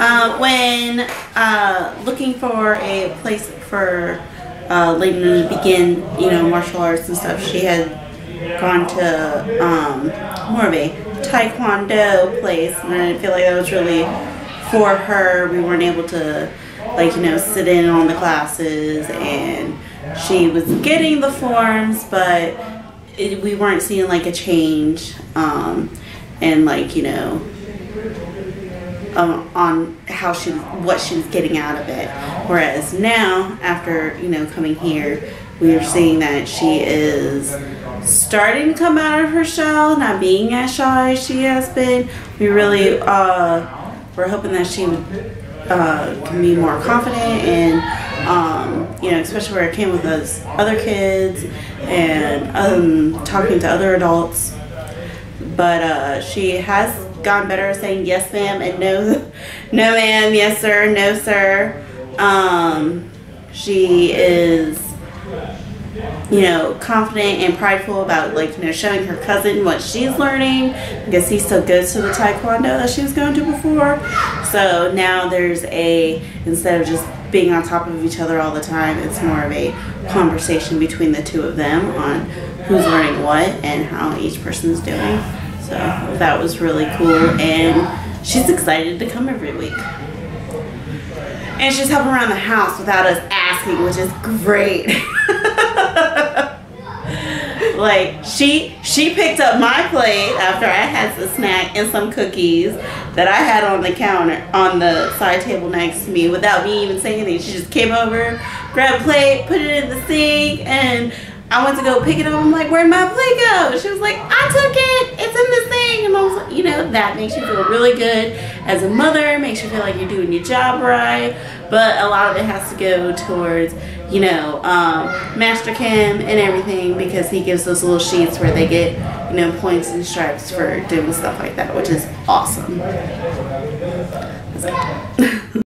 Uh, when uh, looking for a place for uh, to begin, you know, martial arts and stuff, she had gone to um, more of a taekwondo place, and I feel like that was really for her. We weren't able to, like, you know, sit in on the classes, and she was getting the forms, but it, we weren't seeing like a change, um, and like, you know, um, on how she what she was getting out of it. Whereas now, after you know coming here, we are seeing that she is starting to come out of her shell, not being as shy as she has been. We really uh, we're hoping that she uh, can be more confident and um, you know especially where it came with those other kids and um, talking to other adults. But uh, she has gotten better at saying yes ma'am and no no ma'am, yes sir, no sir. Um, she is you know, confident and prideful about like, you know, showing her cousin what she's learning because he still goes to the taekwondo that she was going to before. So now there's a instead of just being on top of each other all the time, it's more of a conversation between the two of them on who's learning what and how each person's doing. So that was really cool and she's excited to come every week. And she's helping around the house without us asking, which is great. like she she picked up my plate after I had the snack and some cookies that I had on the counter on the side table next to me without me even saying anything. She just came over, grabbed a plate, put it in the sink, and I went to go pick it up. I'm like, where'd my plate go? She was like, I took it. It's in the thing. And I was like, you know, that makes you feel really good as a mother, makes you feel like you're doing your job right. But a lot of it has to go towards, you know, um, Master and everything because he gives those little sheets where they get, you know, points and stripes for doing stuff like that, which is awesome.